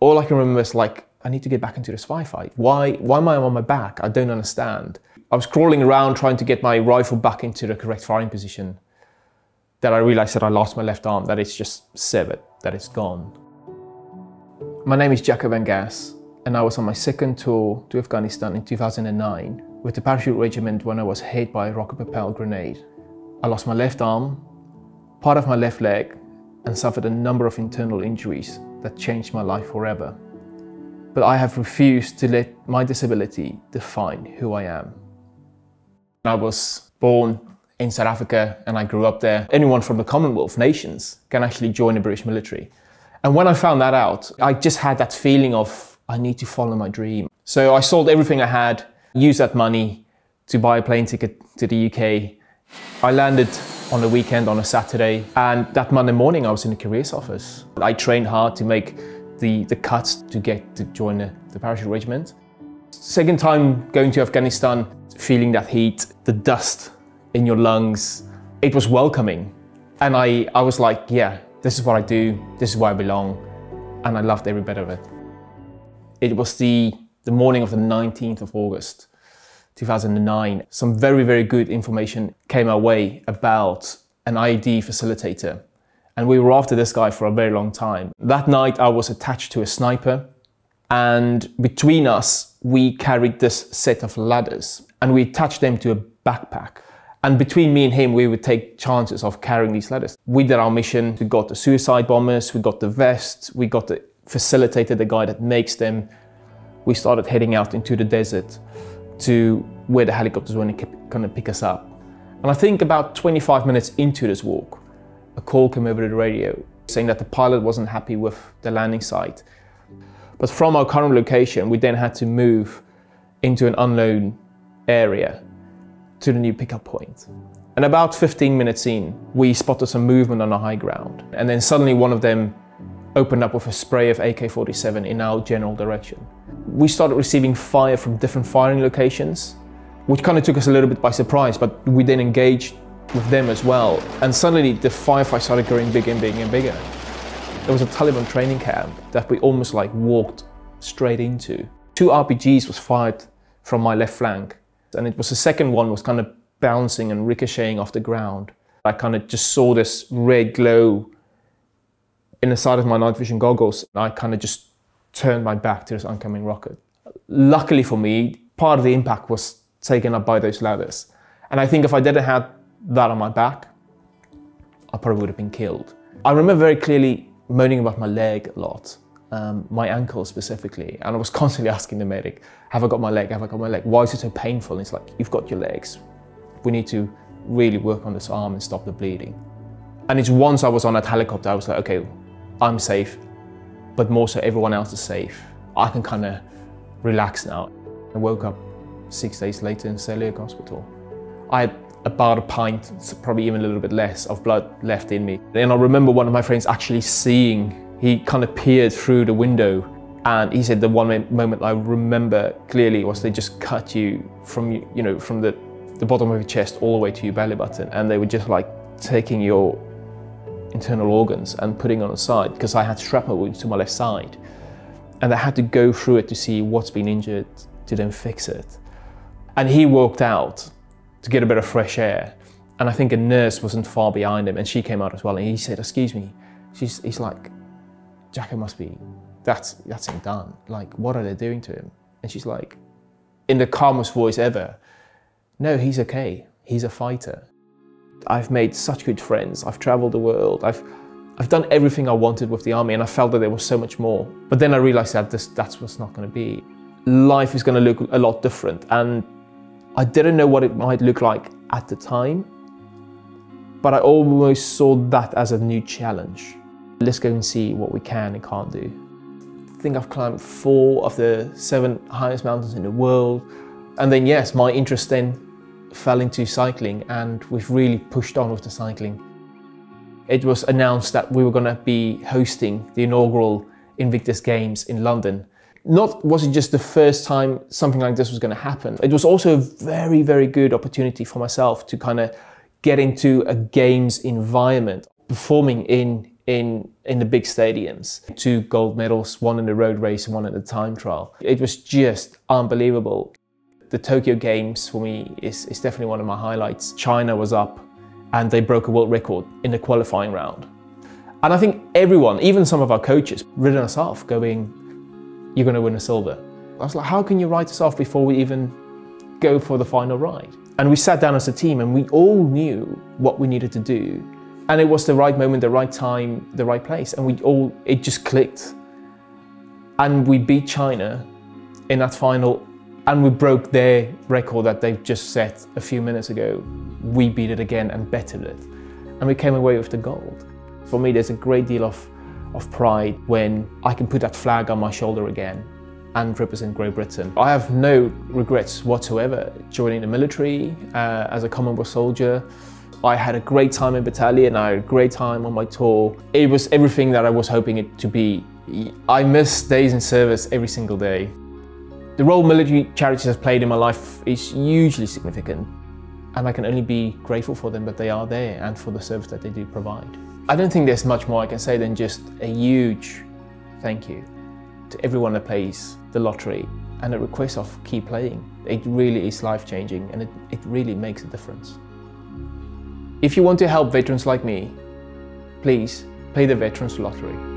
all I can remember is like, I need to get back into this firefight. Why, why am I on my back? I don't understand. I was crawling around trying to get my rifle back into the correct firing position. That I realized that I lost my left arm, that it's just severed, that it's gone. My name is Jaco Van Gass, and I was on my second tour to Afghanistan in 2009 with the parachute regiment when I was hit by a rocket propelled grenade. I lost my left arm, part of my left leg, and suffered a number of internal injuries that changed my life forever. But I have refused to let my disability define who I am. I was born in South Africa and I grew up there. Anyone from the Commonwealth nations can actually join the British military. And when I found that out, I just had that feeling of I need to follow my dream. So I sold everything I had, used that money to buy a plane ticket to the UK. I landed on a weekend on a Saturday and that Monday morning I was in the careers office. I trained hard to make the, the cuts to get to join the, the parachute regiment. Second time going to Afghanistan, feeling that heat, the dust in your lungs, it was welcoming. And I, I was like, yeah, this is what I do, this is where I belong. And I loved every bit of it. It was the, the morning of the 19th of August, 2009. Some very, very good information came our way about an IED facilitator. And we were after this guy for a very long time. That night I was attached to a sniper and between us, we carried this set of ladders and we attached them to a backpack. And between me and him, we would take chances of carrying these ladders. We did our mission. We got the suicide bombers, we got the vests, we got the facilitator, the guy that makes them. We started heading out into the desert to where the helicopters were going to pick us up. And I think about 25 minutes into this walk, a call came over the radio saying that the pilot wasn't happy with the landing site. But from our current location, we then had to move into an unknown area to the new pickup point. And about 15 minutes in, we spotted some movement on the high ground. And then suddenly one of them opened up with a spray of AK-47 in our general direction. We started receiving fire from different firing locations, which kind of took us a little bit by surprise, but we then engaged with them as well. And suddenly the firefight started growing bigger and bigger and bigger. There was a Taliban training camp that we almost like walked straight into. Two RPGs was fired from my left flank and it was the second one was kind of bouncing and ricocheting off the ground. I kind of just saw this red glow in the side of my night vision goggles. And I kind of just turned my back to this oncoming rocket. Luckily for me, part of the impact was taken up by those ladders. And I think if I didn't have that on my back, I probably would have been killed. I remember very clearly moaning about my leg a lot um, my ankle specifically. And I was constantly asking the medic, have I got my leg? Have I got my leg? Why is it so painful? And it's like, you've got your legs. We need to really work on this arm and stop the bleeding. And it's once I was on that helicopter, I was like, okay, I'm safe, but more so everyone else is safe. I can kind of relax now. I woke up six days later in Selly Oak Hospital. I had about a pint, probably even a little bit less, of blood left in me. And I remember one of my friends actually seeing he kind of peered through the window and he said the one moment I remember clearly was they just cut you from, you know, from the, the bottom of your chest all the way to your belly button and they were just like taking your internal organs and putting on the side because I had shrapnel wounds to my left side. And I had to go through it to see what's been injured to then fix it. And he walked out to get a bit of fresh air. And I think a nurse wasn't far behind him and she came out as well. And he said, excuse me. She's, he's like, Jaco must be, that's, that's him done. Like, what are they doing to him? And she's like, in the calmest voice ever, no, he's okay. He's a fighter. I've made such good friends. I've traveled the world. I've, I've done everything I wanted with the army and I felt that there was so much more. But then I realized that this, that's what's not going to be. Life is going to look a lot different. And I didn't know what it might look like at the time, but I almost saw that as a new challenge. Let's go and see what we can and can't do. I think I've climbed four of the seven highest mountains in the world. And then yes, my interest then fell into cycling and we've really pushed on with the cycling. It was announced that we were going to be hosting the inaugural Invictus Games in London. Not was it just the first time something like this was going to happen, it was also a very, very good opportunity for myself to kind of get into a games environment. Performing in in in the big stadiums. Two gold medals, one in the road race and one in the time trial. It was just unbelievable. The Tokyo Games for me is, is definitely one of my highlights. China was up and they broke a world record in the qualifying round. And I think everyone, even some of our coaches, written us off going, you're going to win a silver. I was like, how can you write us off before we even go for the final ride? And we sat down as a team and we all knew what we needed to do and it was the right moment, the right time, the right place, and we all it just clicked. And we beat China in that final, and we broke their record that they've just set a few minutes ago. We beat it again and bettered it, and we came away with the gold. For me, there's a great deal of of pride when I can put that flag on my shoulder again and represent Great Britain. I have no regrets whatsoever joining the military uh, as a Commonwealth soldier. I had a great time in battalion, I had a great time on my tour. It was everything that I was hoping it to be. I miss days in service every single day. The role military charities have played in my life is hugely significant and I can only be grateful for them that they are there and for the service that they do provide. I don't think there's much more I can say than just a huge thank you to everyone that plays the lottery and a request of keep playing. It really is life changing and it, it really makes a difference. If you want to help veterans like me, please play the Veterans Lottery.